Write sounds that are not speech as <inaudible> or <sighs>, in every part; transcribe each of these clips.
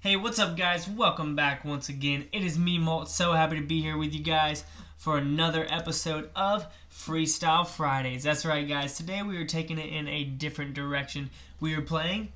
Hey, what's up, guys? Welcome back once again. It is me, Molt. So happy to be here with you guys for another episode of Freestyle Fridays. That's right, guys. Today we are taking it in a different direction. We are playing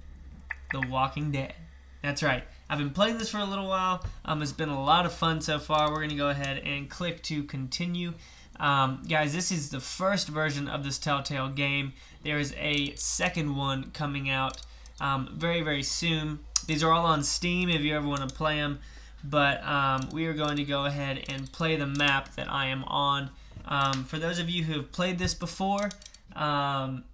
The Walking Dead. That's right. I've been playing this for a little while. Um, it's been a lot of fun so far. We're going to go ahead and click to continue. Um, guys, this is the first version of this Telltale game. There is a second one coming out um, very, very soon. These are all on Steam if you ever want to play them. But um, we are going to go ahead and play the map that I am on. Um, for those of you who have played this before, um,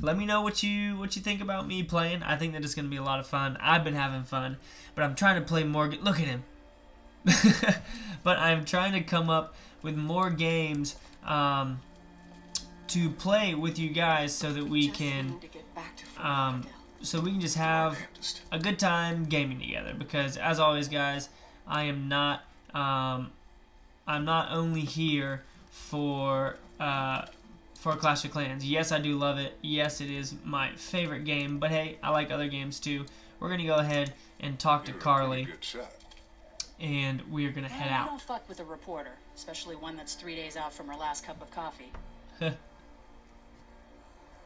let me know what you what you think about me playing. I think that it's going to be a lot of fun. I've been having fun, but I'm trying to play more. Look at him. <laughs> but I'm trying to come up with more games um, to play with you guys so that we can um, so we can just have a good time gaming together because as always guys I am not um, I'm not only here for uh, for Clash of Clans. Yes I do love it. Yes it is my favorite game but hey I like other games too. We're gonna go ahead and talk to Carley. and we are gonna head hey, out. don't fuck with a reporter especially one that's three days out from her last cup of coffee.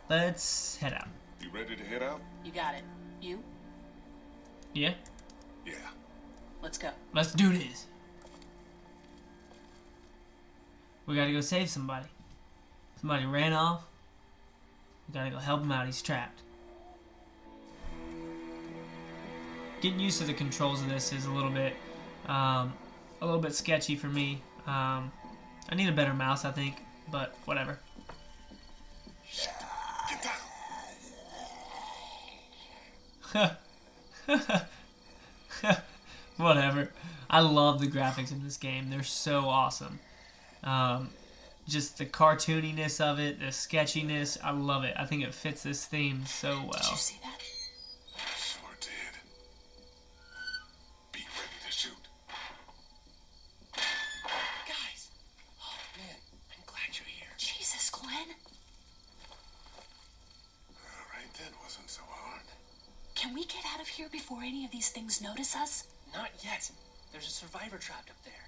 Let's head out You ready to head out? you got it you yeah Yeah. let's go Let's do this. We gotta go save somebody. Somebody ran off. We gotta go help him out. He's trapped. Getting used to the controls of this is a little bit, um, a little bit sketchy for me. Um, I need a better mouse, I think, but whatever. Get down. <laughs> Whatever. I love the graphics in this game. They're so awesome. Um, just the cartooniness of it, the sketchiness. I love it. I think it fits this theme so did well. you see that Sure did. Be ready to shoot. Guys! Oh man, I'm glad you're here. jesus glenn All right, that wasn't so hard. can we get out of here before any of these things notice us Not yet. There's a survivor trapped up there.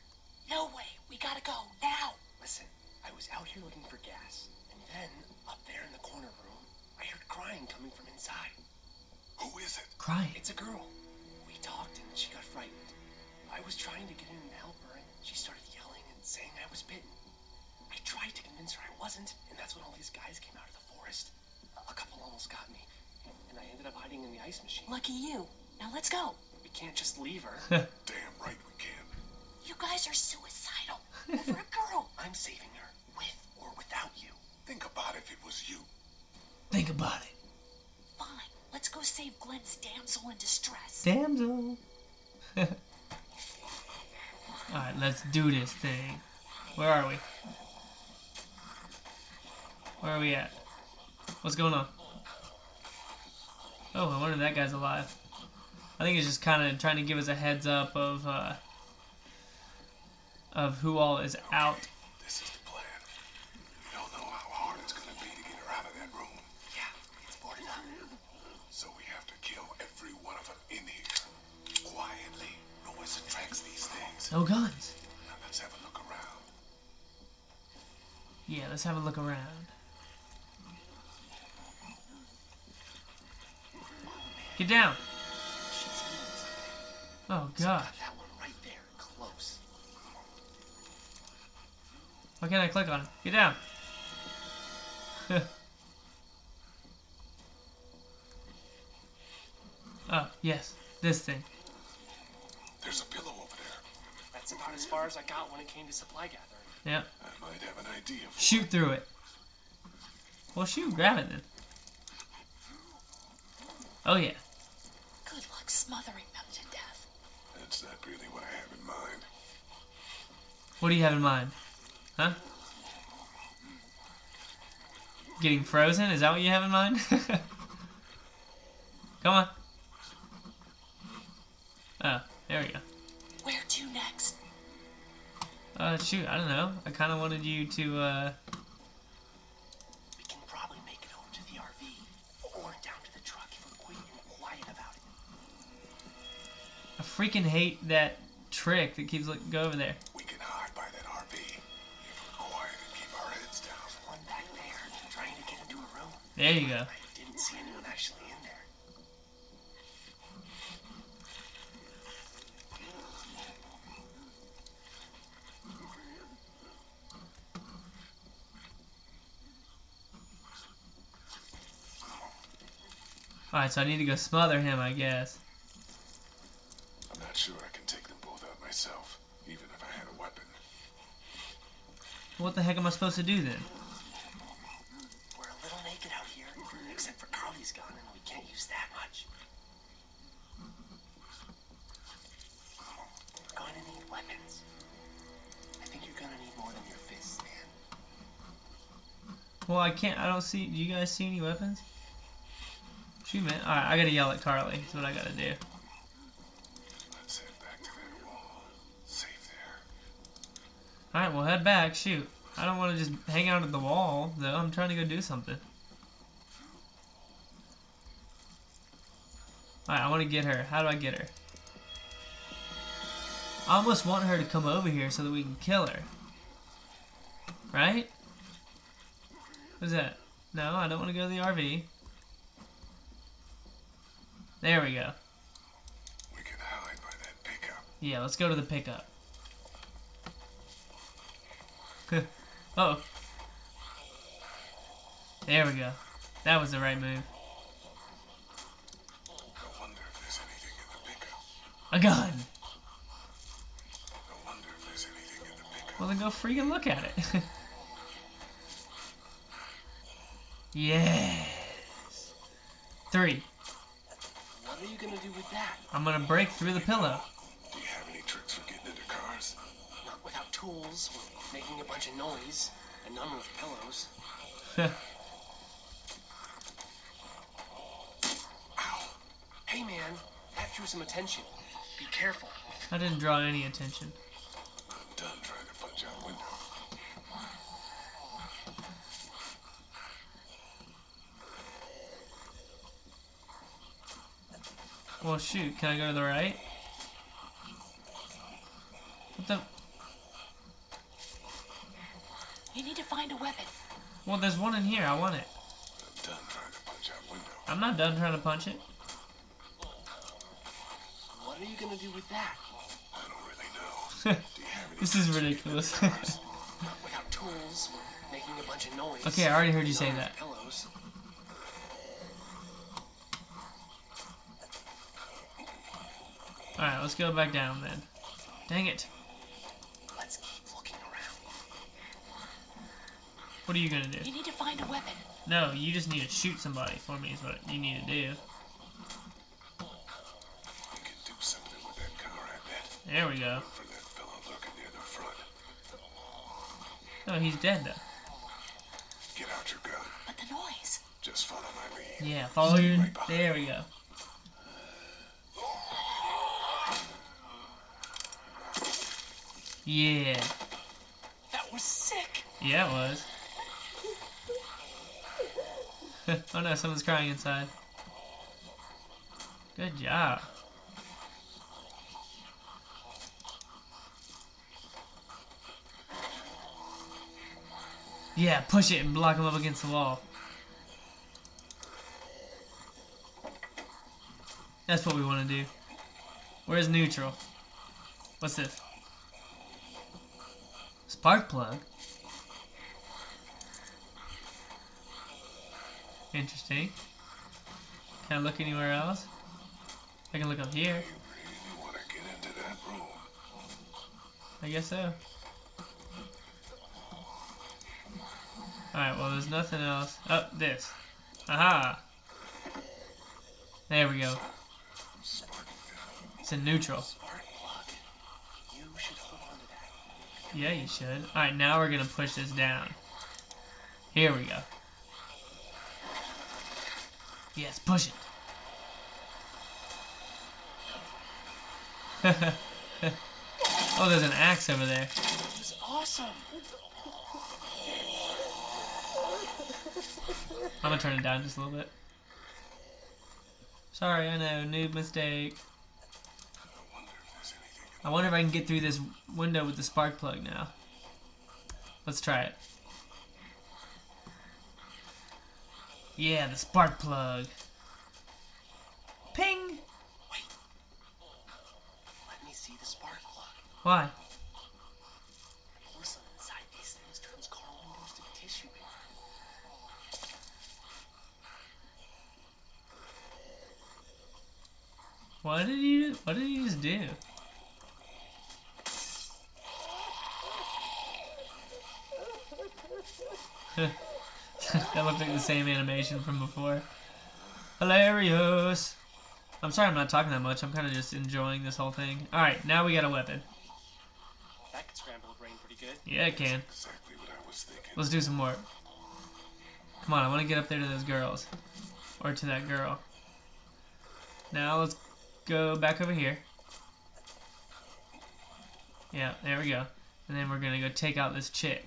no way we gotta go now Listen, I was out here looking for gas, and then up there in the corner room, I heard crying coming from inside. Who is it? Crying. It's a girl. We talked and she got frightened. I was trying to get in and help her, and she started yelling and saying I was bitten. I tried to convince her I wasn't, and that's when all these guys came out of the forest. A couple almost got me, and I ended up hiding in the ice machine. lucky you now let's go We can't just leave her. <laughs> Damn right we can. you guys are suicidal over a girl <laughs> I'm saving her, with or without you. Think about if it was you. Think about it. fine let's go save glenn's damsel in distress Damsel. <laughs> Alright, let's do this thing. Where are we? Where are we at? What's going on? Oh, I wonder if that guy's alive. I think it's just kind of trying to give us a heads up of uh, of who all is out. This is the plan. We don't know how hard it's gonna be to get her out of that room. Yeah, it's boarded up. So we have to kill every one of them in here. Quietly. Noise attracts these things. No guns. Now let's have a look around. Yeah, let's have a look around. Get down. She's healing something. Oh So gosh. that one right there, close. Why can't I click on it? Get down. <laughs> oh, yes. This thing. There's a pillow over there. That's about as far as I got when it came to supply gathering. Yep. I might have an idea for Shoot through it. Well, shoot. Grab it then. Oh, yeah. good luck smothering What do you have in mind? Huh? Getting frozen? Is that what you have in mind? <laughs> Come on. Oh, there we go. where to next Uh, shoot, I don't know. I kind of wanted you to, uh... We can probably make it over to the RV or down to the truck if we're quick and quiet about it. I freaking hate that trick that keeps like go over there. There you go. I didn't see anyone actually in there. Alright, so I need to go smother him, I guess. I'm not sure I can take them both out myself, even if I had a weapon. What the heck am I supposed to do then? We're a little naked out here, except for Carley's gun, and we can't use that much. We're going to need weapons. I think you're gonna need more than your fists, man. Well, I can't. I don't see. Do you guys see any weapons? Shoot, man. All right, I gotta yell at Carley. That's what I gotta do. Let's head back to that wall. Safe there. All right, well, head back. Shoot. I don't want to just hang out at the wall, though. I'm trying to go do something. All right, I want to get her. How do I get her? I almost want her to come over here so that we can kill her. Right? What's that? No, I don't want to go to the RV. There we go. We can hide by that pickup. Yeah, let's go to the pickup. oh. There we go. That was the right move. A gun! I wonder if there's anything in the pickup. Well, then go freaking look at it. <laughs> yes. Three. What are you gonna do with that? I'm gonna break through the pillow. Do you have any tricks for getting into cars? Not without tools, or making a bunch of noise, and none with pillows. <laughs> Hey man, that drew some attention. Be careful. I didn't draw any attention. I'm done trying to punch out windows. Well, shoot. Can I go to the right? What the? You need to find a weapon. Well, there's one in here. I want it. I'm done trying to punch out windows. I'm not done trying to punch it. What are you gonna do with that? I don't really know. Do you have any This is tricks for getting ridiculous. into cars? Not without tools, making a bunch of noise. Okay, I already heard you say that. Pillows. Alright, let's go back down then. Dang it. Let's keep looking around. What are you gonna do? You need to find a weapon. No, you just need to shoot somebody for me is what you need to do. We can do something with that car, I bet. There we go. For that fellow lurking near the front. Oh, he's dead though. Get out your gun. But the noise. Just follow my lead. Yeah, follow your. right There we go. Yeah. That was sick. Yeah, it was. <laughs> oh no, someone's crying inside. Good job. Yeah, push it and block him up against the wall. That's what we want to do. Where's neutral? What's this? Spark plug? Interesting. Can I look anywhere else? I can look up here. You want to get into that room? I guess so. Alright, well, there's nothing else. Oh, this. Aha! There we go. It's in neutral. To. Yeah, you should. Alright, now we're gonna push this down. Here we go. Yes, push it. <laughs> oh, there's an axe over there. This is awesome. I'm gonna turn it down just a little bit. Sorry, I know, noob mistake. I wonder if I can get through this window with the spark plug now. Let's try it. Yeah, the spark plug. Ping! Wait. Let me see the spark plug. Why? Porcelain inside these things turns car windows to tissue paper. What did you what did you just do? <laughs> that looked like the same animation from before. Hilarious. I'm sorry I'm not talking that much. I'm kind of just enjoying this whole thing. Alright, now we got a weapon. That could scramble a brain pretty good. Yeah, it can. Exactly what I was thinking. Let's do some more. Come on, I want to get up there to those girls. Or to that girl. Now let's go back over here. Yeah, there we go. And then we're going to go take out this chick.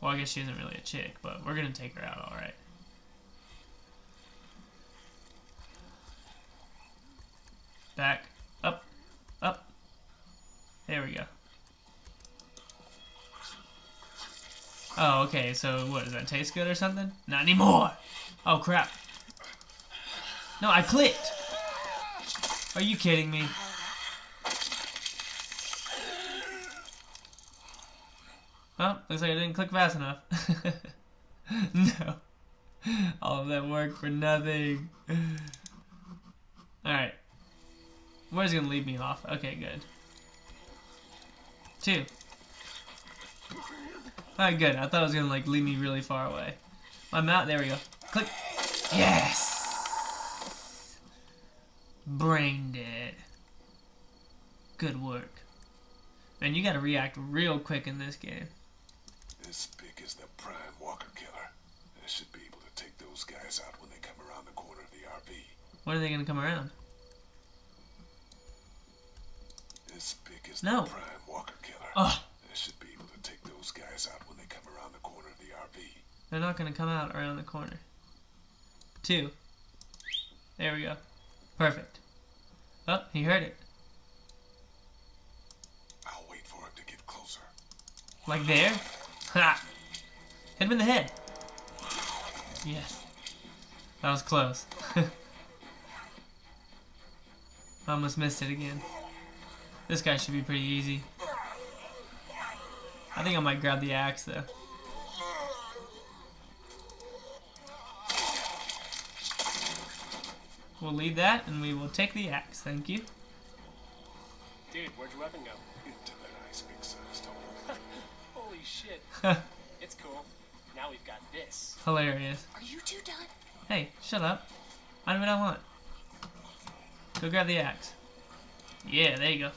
Well, I guess she isn't really a chick, but we're going to take her out alright. Back. Up. Up. There we go. Oh, okay, so what, does that taste good or something? Not anymore! Oh, crap. No, I clicked! Are you kidding me? Oh, looks like I didn't click fast enough. <laughs> no. All of that work for nothing. Alright. Where's it gonna leave me off? Okay, good. Two. Alright, good. I thought it was gonna like lead me really far away. I'm out. There we go. Click. Yes. Brain dead. Good work. Man, you gotta react real quick in this game. This big is the prime walker killer. I should be able to take those guys out when they come around the corner of the RV. When are they gonna come around? This big is No. the prime walker killer. Ugh. I should be able to take those guys out when they come around the corner of the RV. They're not gonna come out around the corner. Two. There we go. Perfect. Oh, he heard it. I'll wait for him to get closer. Like there? Ha! Hit him in the head. Yes. That was close. I <laughs> almost missed it again. This guy should be pretty easy. I think I might grab the axe though. We'll leave that and we will take the axe. Thank you. Dude, where'd your weapon go? Into that ice big sized. Holy shit. <laughs> it's cool. Now we've got this. Hilarious. Are you two done? Hey, shut up. I know what I want. Go grab the axe. Yeah, there you go.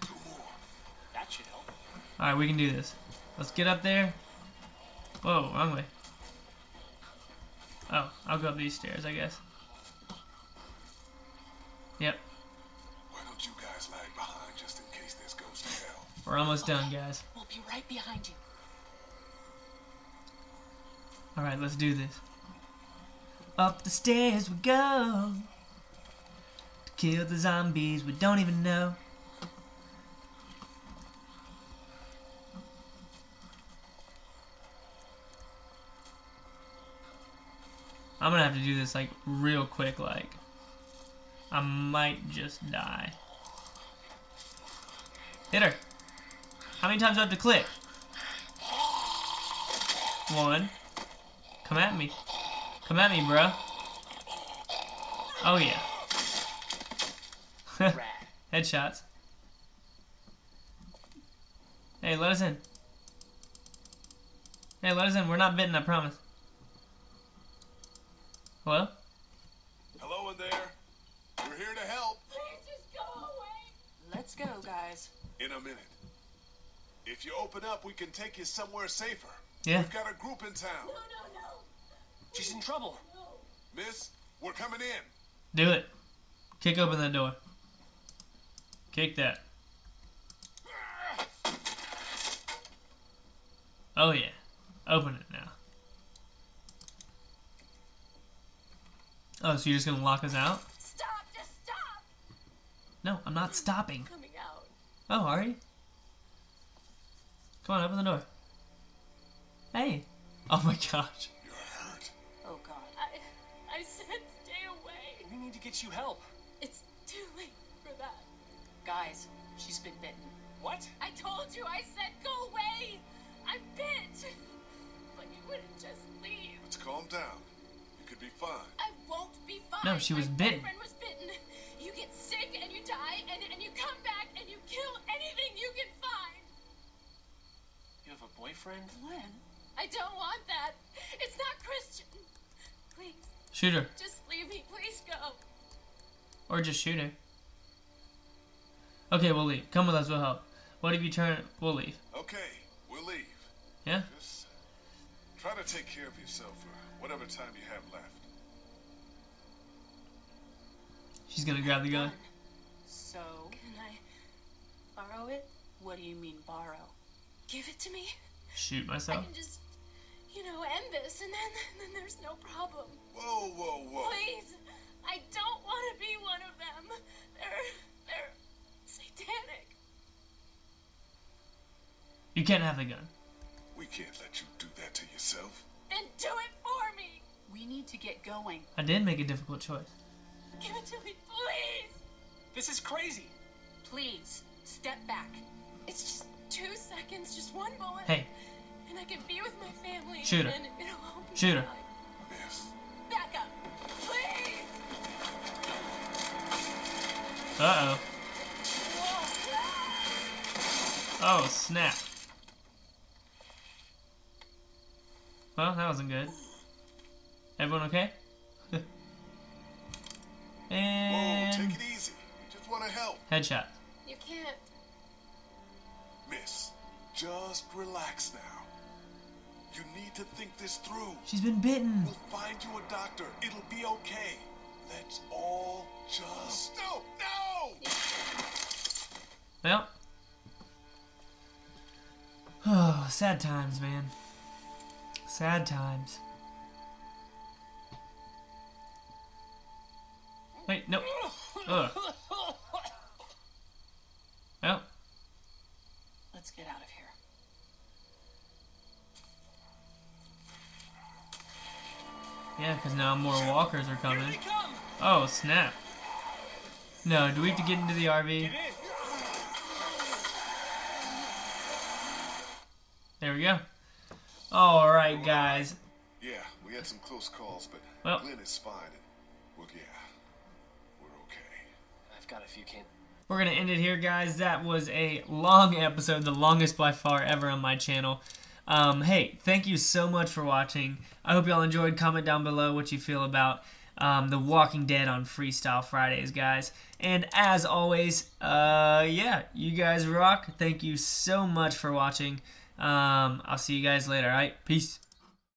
Two more. That should help. Alright, we can do this. Let's get up there. Whoa, wrong way. Oh, I'll go up these stairs, I guess. Yep, Why don't you guys lag behind just in case this goes to hell? we're almost done, guys. We'll be right behind you. Alright, let's do this. Up the stairs we go. To kill the zombies we don't even know. I'm gonna have to do this like real quick, like. I might just die. Hit her. How many times do I have to click? One. Come at me. Come at me, bro. Oh, yeah. <laughs> Headshots. Hey, let us in. Hey, let us in. We're not bitten, I promise. Hello? Hello in there. We're here to help. Please just go away. Let's go, guys. In a minute. If you open up, we can take you somewhere safer. Yeah. We've got a group in town. No, no, no. She's in trouble. Miss, we're coming in. Do it. Kick open that door. Kick that. Ah! Oh, yeah. Open it now. Oh, so you're just gonna lock us out? Stop! Just stop! No, I'm not stopping. coming out. Oh, are you? Come on, open the door. Hey. Oh my gosh. You're hurt. Oh God. I, I said stay away. We need to get you help. It's too late for that. Guys, she's been bitten. What? I told you. I said go away. I'm bit. But you wouldn't just leave. Let's calm down. You could be fine. I won't be fine. No, she was My bitten. boyfriend was bitten. You get sick and you die and, and you come back and you kill anything you can find. You have a boyfriend? Glenn. I don't want that. It's not Christian. Please, Shoot her. just leave me. Please go. Or just shoot her. Okay, we'll leave. Come with us, we'll help. What if you turn... We'll leave. Okay, we'll leave. Yeah? Just try to take care of yourself for whatever time you have left. She's gonna grab the gun. So, Can I borrow it? what do you mean borrow? Give it to me. Shoot myself. I can just, you know, end this, and then, then there's no problem. Whoa, whoa, whoa. Please, I don't want to be one of them. They're, they're satanic. You can't have the gun. We can't let you do that to yourself. Then do it for me. We need to get going. I did make a difficult choice. Give it to me, please. This is crazy. Please, step back. It's just two seconds, just one bullet. Hey, And I can be with my family. Shoot her. And it'll all be Shoot her. fine. Miss. Back up, please. uh-oh. Oh, snap. Well, that wasn't good. Everyone okay? Whoa, take it easy. Just want to help. Headshot. You can't. Miss, just relax now. You need to think this through. She's been bitten. We'll find you a doctor. It'll be okay. Let's all just. No, no! Well. Oh, <sighs> sad times, man. Sad times. Wait, no. Ugh. Well, Let's get out of here. yeah, because now more walkers are coming. come. Oh, snap. No, do we have to get into the RV? There we go. Alright, guys. Yeah, we had some close calls, but Well- Glenn is fine. And, well, yeah, we're okay. I've got a few. We're going to end it here, guys. That was a long episode, the longest by far ever on my channel. Um, hey, thank you so much for watching. I hope y'all enjoyed. Comment down below what you feel about um, The Walking Dead on Freestyle Fridays, guys. And as always, uh, yeah, you guys rock. Thank you so much for watching. Um, I'll see you guys later, alright? Peace.